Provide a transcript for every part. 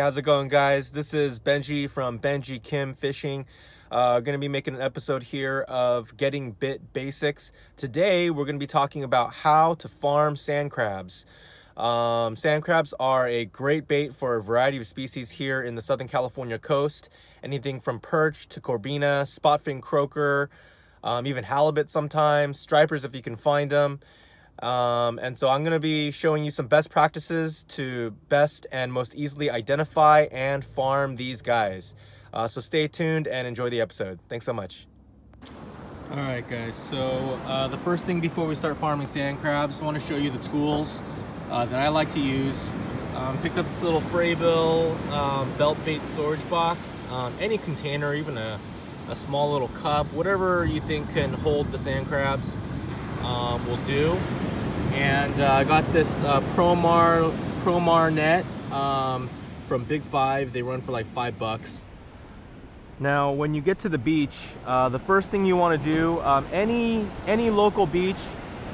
How's it going, guys? This is Benjie from Benjie Kim Fishing. Uh, going to be making an episode here of Getting Bit Basics. Today, we're going to be talking about how to farm sand crabs. Um, sand crabs are a great bait for a variety of species here in the Southern California coast. Anything from perch to corbina, spotfin croaker, um, even halibut sometimes, stripers if you can find them. Um, and so I'm going to be showing you some best practices to best and most easily identify and farm these guys. Uh, so stay tuned and enjoy the episode. Thanks so much. All right, guys. So uh, the first thing before we start farming sand crabs, I want to show you the tools uh, that I like to use. Um, picked up this little Frabill um, belt bait storage box. Um, any container, even a, a small little cup, whatever you think can hold the sand crabs um, will do and uh, I got this uh, Promar Promar net um, from Big Five. They run for like five bucks. Now, when you get to the beach, uh, the first thing you want to do, um, any any local beach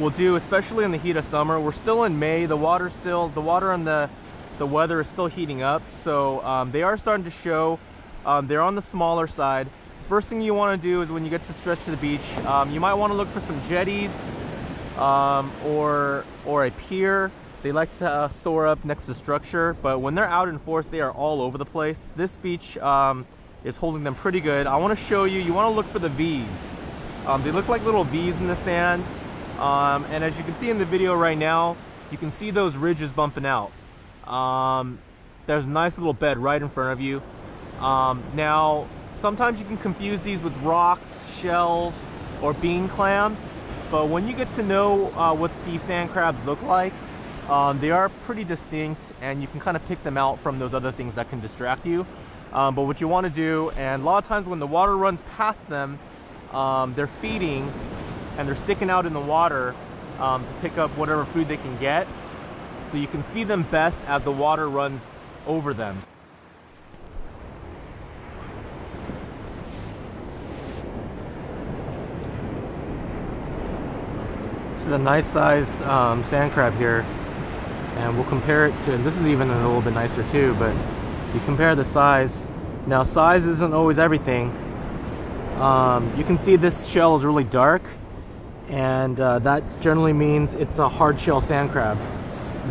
will do, especially in the heat of summer. We're still in May. The water still, the water and the the weather is still heating up, so um, they are starting to show. Um, they're on the smaller side. First thing you want to do is when you get to stretch to the beach, um, you might want to look for some jetties um, or, or a pier. They like to uh, store up next to structure, but when they're out in force, they are all over the place. This beach um, is holding them pretty good. I want to show you, you want to look for the V's. Um, they look like little V's in the sand. Um, and as you can see in the video right now, you can see those ridges bumping out. Um, there's a nice little bed right in front of you. Um, now, sometimes you can confuse these with rocks, shells, or bean clams. But when you get to know uh, what these sand crabs look like, um, they are pretty distinct and you can kind of pick them out from those other things that can distract you. Um, but what you want to do, and a lot of times when the water runs past them, um, they're feeding and they're sticking out in the water um, to pick up whatever food they can get. So you can see them best as the water runs over them. Is a nice size um, sand crab here. And we'll compare it to this is even a little bit nicer too but you compare the size. Now size isn't always everything. Um, you can see this shell is really dark and uh, that generally means it's a hard shell sand crab.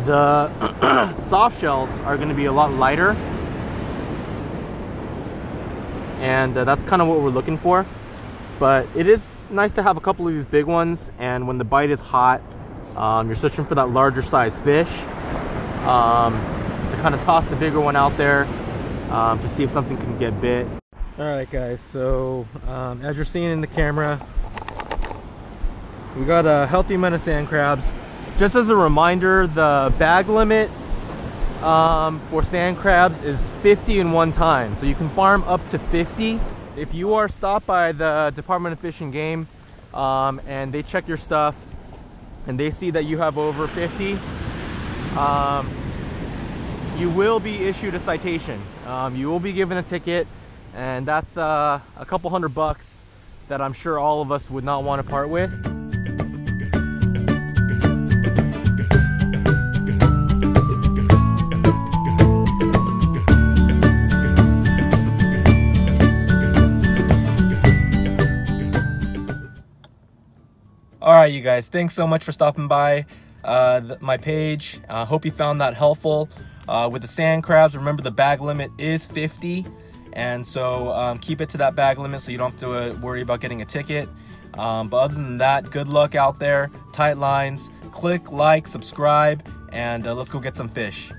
The soft shells are going to be a lot lighter. And uh, that's kind of what we're looking for but it is nice to have a couple of these big ones and when the bite is hot um, you're searching for that larger size fish um, to kind of toss the bigger one out there um, to see if something can get bit. All right guys so um, as you're seeing in the camera we got a healthy amount of sand crabs. Just as a reminder the bag limit um, for sand crabs is 50 in one time. So you can farm up to 50 if you are stopped by the Department of Fish and Game um, and they check your stuff and they see that you have over 50, um, you will be issued a citation. Um, you will be given a ticket and that's uh, a couple hundred bucks that I'm sure all of us would not want to part with. All right you guys thanks so much for stopping by uh, my page. I uh, hope you found that helpful. Uh, with the sand crabs remember the bag limit is 50 and so um, keep it to that bag limit so you don't have to uh, worry about getting a ticket. Um, but other than that good luck out there. Tight lines. Click like subscribe and uh, let's go get some fish